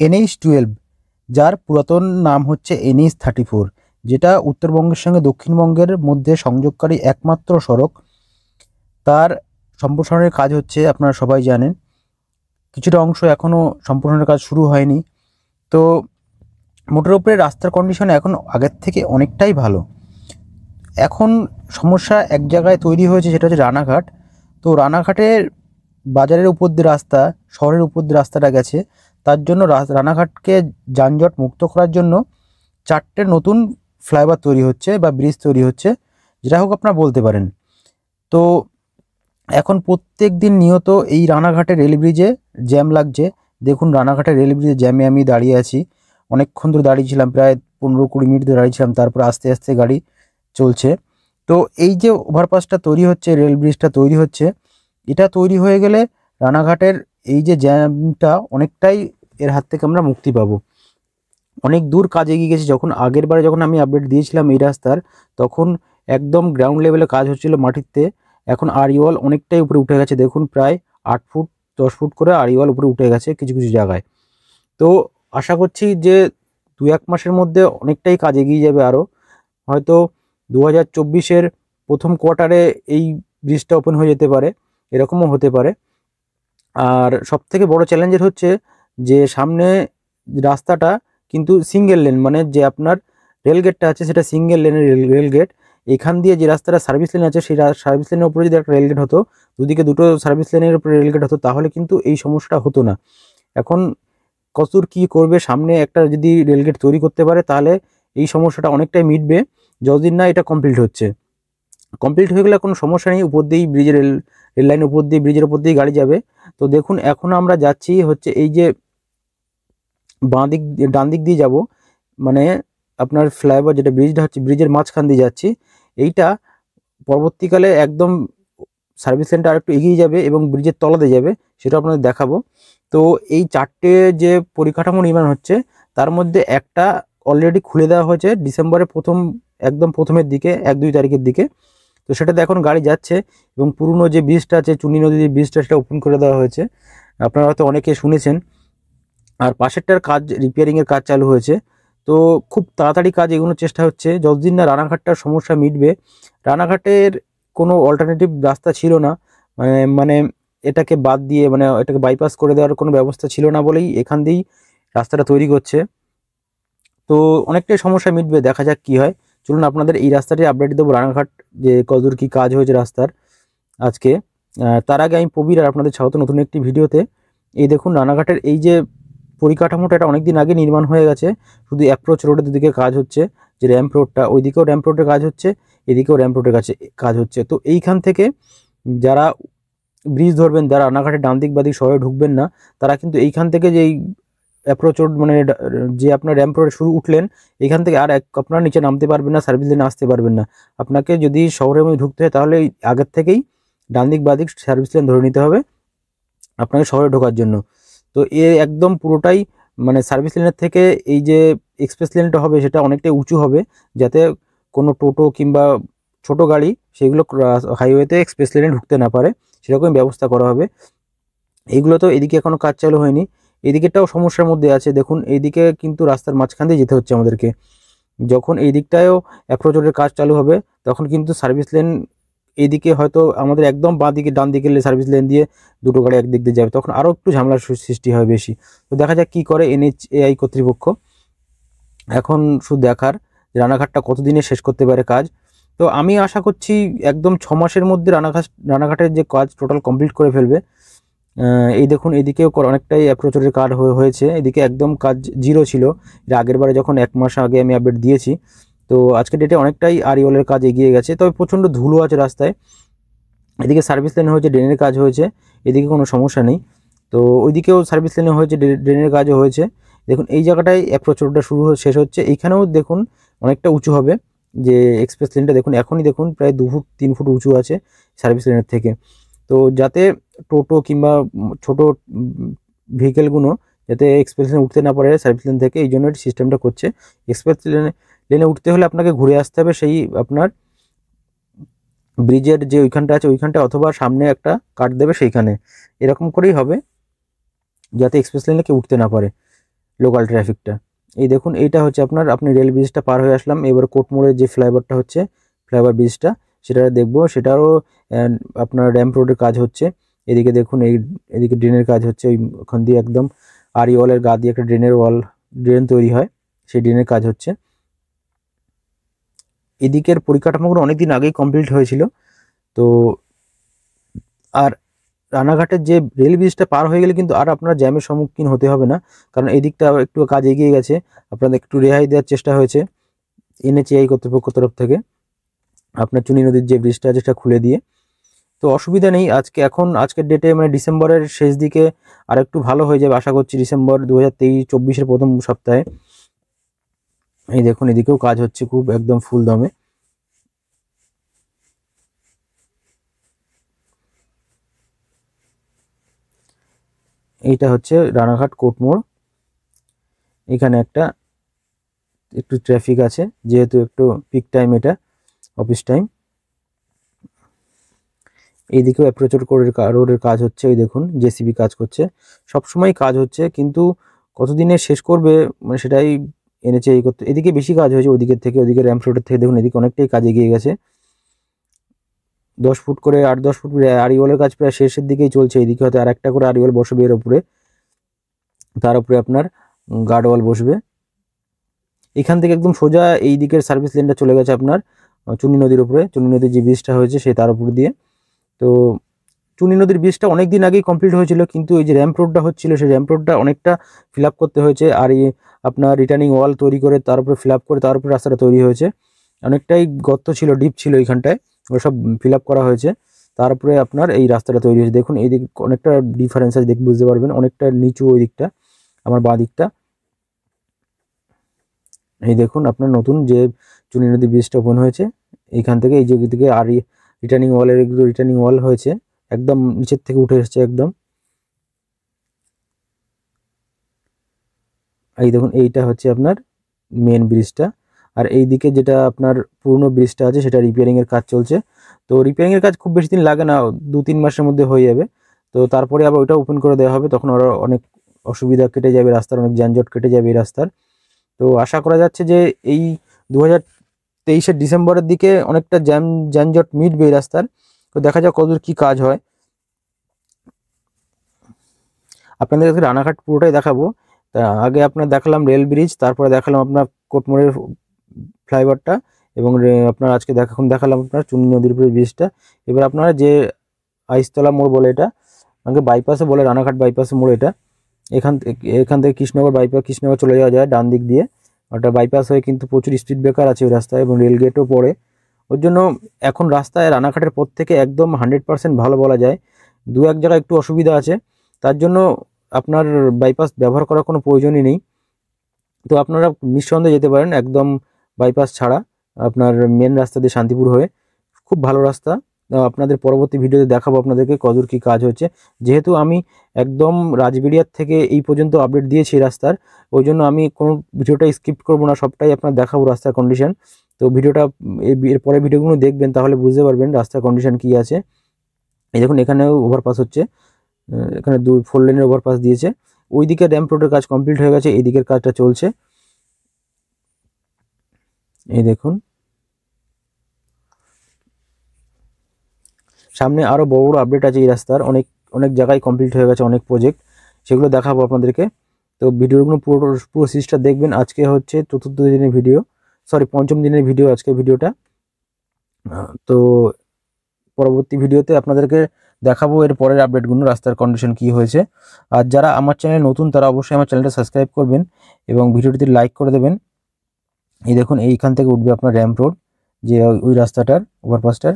NH twelve যার পুরাতন নাম হচ্ছে এনএইচ থার্টি ফোর যেটা উত্তরবঙ্গের সঙ্গে দক্ষিণবঙ্গের মধ্যে সংযোগকারী একমাত্র সড়ক। তার সম্প্রসারণের কাজ হচ্ছে, আপনারা সবাই জানেন, কিছুটা অংশ এখনও সম্প্রসারণের কাজ শুরু হয়নি। তো মোটর উপরে রাস্তার কন্ডিশন এখন আগের থেকে অনেকটাই ভালো। এখন সমস্যা এক জায়গায় তৈরি হয়েছে, সেটা হচ্ছে রানাঘাট। তো রানাঘাটের বাজারের উপর দিয়ে রাস্তা, শহরের উপর দিয়ে রাস্তাটা গেছে। তার জন্য রানাঘাটকে যানজট মুক্ত করার জন্য চারটে নতুন ফ্লাইওভার তৈরি হচ্ছে বা ব্রিজ তৈরি হচ্ছে, যেটা হোক আপনারা বলতে পারেন। তো এখন প্রত্যেক দিন নিয়ত এই রানাঘাটের রেল ব্রিজে জ্যাম লাগছে। দেখুন রানাঘাটের রেল ব্রিজে জ্যামে আমি দাঁড়িয়ে আছি। অনেকক্ষণ ধরে দাঁড়িয়েছিলাম, প্রায় পনেরো কুড়ি মিনিট ধরে দাঁড়িয়েছিলাম, তারপর আস্তে আস্তে গাড়ি চলছে। তো এই যে ওভারপাসটা তৈরি হচ্ছে, রেল ব্রিজটা তৈরি হচ্ছে, এটা তৈরি হয়ে গেলে রানাঘাটের এই যে জ্যামটা অনেকটাই এর হাত থেকে আমরা মুক্তি পাবো। অনেক দূর কাজ এগিয়ে গেছে। যখন আগের বারে যখন আমি আপডেট দিয়েছিলাম এই রাস্তার, তখন একদম গ্রাউন্ড লেভেলে কাজ হচ্ছিল মাটিতে। এখন আরিওয়াল অনেকটাই উপরে উঠে গেছে। দেখুন, প্রায় আট ফুট, দশ ফুট করে আরিওয়াল উপরে উঠে গেছে কিছু কিছু জায়গায়। তো আশা করছি যে দু এক মাসের মধ্যে অনেকটাই কাজ এগিয়ে যাবে আরও হয়তো দু হাজার প্রথম কোয়ার্টারে এই ব্রিজটা ওপেন হয়ে যেতে পারে। এরকমও হতে পারে। আর সবথেকে বড় চ্যালেঞ্জের হচ্ছে যে সামনে রাস্তাটা কিন্তু সিঙ্গেল লেন মানে যে আপনার রেলগেটটা আছে সেটা সিঙ্গেল লেনের রেলগেট এখান দিয়ে যে রাস্তাটা সার্ভিস লেন আছে সেই সার্ভিস লেনের উপরে যদি একটা রেলগেট হতো, দুদিকে দুটো সার্ভিস লেনের উপরে রেলগেট হতো, তাহলে কিন্তু এই সমস্যাটা হতো না। এখন কতদূর কী করবে? সামনে একটা যদি রেলগেট তৈরি করতে পারে, তাহলে এই সমস্যাটা অনেকটাই মিটবে, যতদিন না এটা কমপ্লিট হচ্ছে। কমপ্লিট হয়ে গেলে কোনো সমস্যা নেই, উপর দিয়েই ব্রিজের রেল রেল লাইনের উপর দিয়ে ব্রিজের উপর দিয়েই গাড়ি যাবে। তো দেখুন, এখন আমরা যাচ্ছি হচ্ছে এই যে বাঁ দিক, ডান দিক দিয়ে যাব। মানে আপনার ফ্লাইওভার যেটা ব্রিজটা হচ্ছে ব্রিজের মাঝখান দিয়ে যাচ্ছি। এইটা পরবর্তীকালে একদম সার্ভিস সেন্টার একটু এগিয়ে যাবে এবং ব্রিজের তলাতে যাবে, সেটা আপনাদের দেখাবো। তো এই চারটে যে পরিকাঠামো নির্মাণ হচ্ছে, তার মধ্যে একটা অলরেডি খুলে দেওয়া হয়েছে, ডিসেম্বরের প্রথম, একদম প্রথমের দিকে, এক দুই তারিখের দিকে। তো সেটাতে এখন গাড়ি যাচ্ছে এবং পুরনো যে ব্রিজটা আছে, চুনি নদীর যে ব্রিজটা, সেটা ওপেন করে দেওয়া হয়েছে। আপনারা হয়তো অনেকে শুনেছেন। আর পাশেরটার কাজ রিপেয়ারিংয়ের কাজ চালু হয়েছে। তো খুব তাড়াতাড়ি কাজ এগোনোর চেষ্টা হচ্ছে। যতদিন না রানাঘাটটার সমস্যা মিটবে, রানাঘাটের কোনো অল্টারনেটিভ রাস্তা ছিল না। মানে মানে এটাকে বাদ দিয়ে মানে এটাকে বাইপাস করে দেওয়ার কোনো ব্যবস্থা ছিল না বলেই এখান দিয়েই রাস্তাটা তৈরি করছে। তো অনেকটাই সমস্যা মিটবে, দেখা যাক কি হয়। চলুন, আপনাদের এই রাস্তাটি আপডেট দেবো রানাঘাট যে কতদূর কী কাজ হয়েছে রাস্তার আজকে। তার আগে আমি প্রবীর আর আপনাদের স্বাগত নতুন একটি ভিডিওতে। এই দেখুন, রানাঘাটের এই যে পরিকাঠামোটা এটা অনেকদিন আগে নির্মাণ হয়ে গেছে। শুধু অ্যাপ্রোচ রোডের দুদিকে কাজ হচ্ছে, যে র্যাম্প রোডটা ওইদিকেও র্যাম্প রোডের কাজ হচ্ছে, এদিকেও র্যাম্প রোডের কাছে কাজ হচ্ছে। তো এইখান থেকে যারা ব্রিজ ধরবেন, যারা রানাঘাটের ডান দিক বাদিক শহরে ঢুকবেন না, তারা কিন্তু এইখান থেকে যেই অ্যাপ্রোচ মানে যে আপনার র্যাম্প রোড শুরু উঠলেন, এখান থেকে আর এক আপনার নিচে নামতে পারবেন না সার্ভিস লেনে আসতে পারবেন না। আপনাকে যদি শহরের মধ্যে ঢুকতে হয়, তাহলে আগের থেকেই ডান দিক বাদিক সার্ভিস লেন ধরে নিতে হবে আপনাকে শহরে ঢোকার জন্য। তো এ একদম পুরোটাই মানে সার্ভিস লেনের থেকে এই যে এক্সপ্রেস লেনটা হবে, সেটা অনেকটাই উঁচু হবে, যাতে কোনো টোটো কিংবা ছোট গাড়ি সেগুলো হাইওয়েতে এক্সপ্রেস লেনে ঢুকতে না পারে, সেরকমই ব্যবস্থা করা হবে। এইগুলো তো এদিকে এখনও কাজ চালু হয়নি। এদিকেটাও সমস্যার মধ্যে আছে। দেখুন, এইদিকে কিন্তু রাস্তার মাঝখান দিয়ে যেতে হচ্ছে আমাদেরকে। যখন এই দিকটায়ও অ্যাপ্রোচ রোডের কাজ চালু হবে, তখন কিন্তু সার্ভিস লেন এইদিকে হয়তো আমাদের একদম বাঁ দিকে, ডান দিকে সার্ভিস লেন দিয়ে দুটো গাড়ি একদিক দিয়ে যাবে। তখন আরও একটু ঝামেলার সৃষ্টি হয় বেশি। তো দেখা যাক কী করে এনএইচ, এআই কর্তৃপক্ষ। এখন শুধু দেখার রানাঘাটটা কতদিনে শেষ করতে পারে কাজ। তো আমি আশা করছি একদম ছ মাসের মধ্যে রানাঘাট, রানাঘাটের যে কাজ টোটাল কমপ্লিট করে ফেলবে। এই দেখুন, এদিকেও অনেকটাই অ্যাপ্রোচের কার্ড হয়েছে। এদিকে একদম কাজ জিরো ছিল। এর আগের বারে যখন এক মাস আগে আমি আপডেট দিয়েছি, তো আজকের ডেটে অনেকটাই আরিওলের কাজ এগিয়ে গেছে। তবে প্রচণ্ড ধুলো আছে রাস্তায়। এদিকে সার্ভিস লেন হয়েছে ড্রেনের কাজ হয়েছে। এদিকে কোনো সমস্যা নেই। তো ওইদিকেও সার্ভিস লেনে হয়েছে ড্রেনের কাজও হয়েছে। দেখুন, এই জায়গাটায় অ্যাপ্রোচ রোডটা শুরু শেষ হচ্ছে। এইখানেও দেখুন, অনেকটা উঁচু হবে। যে এক্সপ্রেস লেনটা দেখুন, এখনই দেখুন, প্রায় দু ফুট, তিন ফুট উঁচু আছে সার্ভিস লেনের থেকে। তো যাতে টোটো কিংবা ছোট ভেহিকেলগুলো যাতে এক্সপ্রেস লেনে উঠতে না পারে সার্ভিস লেন থেকে, এই জন্য সিস্টেমটা করছে। এক্সপ্রেস লেনে লেনে উঠতে হলে আপনাকে ঘুরে আসতে হবে সেই আপনার ব্রিজের যে ওইখানটা আছে, ওইখানটা অথবা সামনে একটা কাট দেবে সেইখানে। এরকম করেই হবে, যাতে এক্সপ্রেস লেনে কেউ উঠতে না পারে লোকাল ট্রাফিকটা এই দেখুন, এইটা হচ্ছে আপনার, আপনি রেল ব্রিজটা পার হয়ে আসলাম। এবার কোটমোড়ের যে ফ্লাইওভারটা হচ্ছে ফ্লাইওভার ব্রিজটা সেটা দেখব, সেটারও আপনার র্যাম্প রোডের কাজ হচ্ছে। এদিকে দেখুন, এই, এদিকে ড্রেনের কাজ হচ্ছে ওই ওখান দিয়ে একদম। আরি ওয়ালের গা দিয়ে একটা ড্রেনের ওয়াল ড্রেন তৈরি হয়, সেই ড্রেনের কাজ হচ্ছে। এদিকের পরিকাঠামোগুলো অনেকদিন আগেই কমপ্লিট হয়েছিল। তো, আর রানাঘাটের যে রেল ব্রিজটা পার হয়ে গেলে কিন্তু আর আপনার জ্যামের সম্মুখীন হতে হবে না। কারণ এদিকটা একটু কাজ এগিয়ে গেছে। আপনাদের একটু রেহাই দেওয়ার চেষ্টা হয়েছে এনএচএআই কর্তৃপক্ষ তরফ থেকে। আপনার চুনি নদীর যে ব্রিজটা আছে সেটা খুলে দিয়ে। তো অসুবিধা নেই, আজকে এখন, আজকের ডেটে মানে ডিসেম্বরের শেষ দিকে আর একটু ভালো হয়ে যাবে আশা করছি ডিসেম্বর দু হাজার তেইশ চব্বিশের প্রথম সপ্তাহে। এই দেখুন, এদিকেও কাজ হচ্ছে খুব একদম ফুল দমে। এইটা হচ্ছে রানাঘাট কোটমোড় এখানে একটা একটু ট্রাফিক আছে, যেহেতু একটু পিক টাইম এটা। অফিস টাইম এইদিকেও অ্যাপ্রোচর রোডের কাজ হচ্ছে ওই দেখুন জেসিবি কাজ করছে। সবসময় কাজ হচ্ছে, কিন্তু কতদিনে শেষ করবে মানে সেটাই এনেছে এই করতে। এদিকে বেশি কাজ হয়েছে ওদিকের থেকে, ওদিকে র্যাম্প রোডের থেকে, দেখুন, এদিকে অনেকটাই কাজ এগিয়ে গেছে। দশ ফুট করে আট দশ ফুট আরিওয়ালের কাজ প্রায় শেষের দিকেই চলছে, এদিকে হয়তো আর একটা করে আরিওয়াল বসবে এর উপরে। তার উপরে আপনার গার্ডওয়াল বসবে। এখান থেকে একদম সোজা এই দিকের সার্ভিস লেনটা চলে গেছে আপনার চুনি নদীর উপরে, চুনি নদীর যে ব্রিজটা হয়েছে সেই তার উপর দিয়ে। তো চুনি নদীর ব্রিজটা অনেক দিন আগেই কমপ্লিট হয়েছিল, কিন্তু এই যে র্যাম্প রোডটা হচ্ছিল, সেই র্যাম্প রোডটা অনেকটা ফিল করতে হয়েছে, আর এই আপনার রিটার্নিং ওয়াল তৈরি করে তার উপরে ফিল করে তার উপরে রাস্তাটা তৈরি হয়েছে। অনেকটাই গর্ত ছিল ডিপ ছিল এইখানটায় সব ফিল করা হয়েছে। তারপরে আপনার এই রাস্তাটা তৈরি হয়েছে। দেখুন, এই দিক অনেকটা ডিফারেন্স আছে, দেখ বুঝতে পারবেন, অনেকটা নিচু ওই দিকটা, আমার বাঁ দিকটা। এই দেখুন, আপনার নতুন যে চুনি নদী ব্রিজটা ওপেন হয়েছে, এইখান থেকে এই যে দিকে আর রিটার্নিং ওয়ালের এগুলো রিটার্নিং ওয়াল হয়েছে, একদম নিচের থেকে উঠে এসেছে একদম। এই দেখুন, এইটা হচ্ছে আপনার মেন ব্রিজটা আর এই দিকে যেটা আপনার পুরনো ব্রিজটা আছে, সেটা রিপেয়ারিং এর কাজ চলছে। তো রিপেয়ারিং এর কাজ খুব বেশি দিন লাগে না দু তিন মাসের মধ্যে হয়ে যাবে। তো তারপরে আবার ওইটা ওপেন করে দেওয়া হবে, তখন ওরা অনেক অসুবিধা কেটে যাবে, রাস্তার অনেক যানজট কেটে যাবে এই রাস্তার। তো আশা করা যাচ্ছে যে এই দু হাজার ডিসেম্বরের দিকে অনেকটা জ্যাম, যানজট মিটবে এই রাস্তার। তো দেখা যাক কতদূর কী কাজ হয়। আপনাদের কাছে রানাঘাট পুরোটাই দেখাবো। তা আগে আপনার দেখালাম রেল ব্রিজ, তারপরে দেখালাম আপনার কোটমোড়ের ফ্লাইওভারটা এবং আপনার আজকে দেখা, এখন দেখালাম আপনার চুনি নদীর উপরে ব্রিজটা। এবার আপনারা যে আইসতলা মোড় বলে এটা, আমাকে বাইপাসে বলে রানাঘাট বাইপাসে মোড় এটা। এখান এখান থেকে কৃষ্ণনগর বাইপাস কৃষ্ণনগর চলে যাওয়া যায় ডান দিক দিয়ে। ওটা বাইপাস হয়ে কিন্তু প্রচুর স্পিড ব্রেকার আছে ওই রাস্তায় এবং রেল গেটও পড়ে। ওর জন্য এখন রাস্তায় রানাঘাটের পর থেকে একদম হান্ড্রেড পার্সেন্ট ভালো বলা যায়। দু এক জায়গায় একটু অসুবিধা আছে। তার জন্য আপনার বাইপাস ব্যবহার করার কোনো প্রয়োজনই নেই। তো আপনারা নিঃসন্দেহে যেতে পারেন একদম বাইপাস ছাড়া আপনার মেন রাস্তা দিয়ে শান্তিপুর হয়ে। খুব ভালো রাস্তা। আপনাদের পরবর্তী ভিডিওতে দেখাবো আপনাদেরকে কদূর কি কাজ হচ্ছে যেহেতু আমি একদম রাজবেরিয়ার থেকে এই পর্যন্ত আপডেট দিয়েছি এই রাস্তার, ওই জন্য আমি কোনো ভিডিওটা স্কিপ করব না, সবটাই আপনার দেখাবো রাস্তার কন্ডিশন তো ভিডিওটা এই এর পরে ভিডিওগুলো দেখবেন, তাহলে বুঝতে পারবেন রাস্তার কন্ডিশন কি আছে। এই দেখুন, এখানেও ওভারপাস হচ্ছে এখানে দু ফোর লেনের ওভারপাস দিয়েছে। ওইদিকে র্যাম্প রোডের কাজ কমপ্লিট হয়ে গেছে, এইদিকের কাজটা চলছে। এই দেখুন সামনে আরও বড় বড় আপডেট আছে এই রাস্তার। অনেক অনেক জায়গায় কমপ্লিট হয়ে গেছে অনেক প্রজেক্ট সেগুলো দেখাবো আপনাদেরকে। তো ভিডিওগুলো পুরো পুরো সিরিজটা দেখবেন। আজকে হচ্ছে চতুর্থ দিনের ভিডিও সরি পঞ্চম দিনের ভিডিও আজকে ভিডিওটা তো পরবর্তী ভিডিওতে আপনাদেরকে দেখাবো এর পরের আপডেটগুলো রাস্তার কন্ডিশন কি হয়েছে। আর যারা আমার চ্যানেলে নতুন, তারা অবশ্যই আমার চ্যানেলটা সাবস্ক্রাইব করবেন এবং ভিডিওটিতে লাইক করে দেবেন। এই দেখুন, এইখান থেকে উঠবে আপনার র্যাম্প রোড যে ওই রাস্তাটার ওভারপাসটার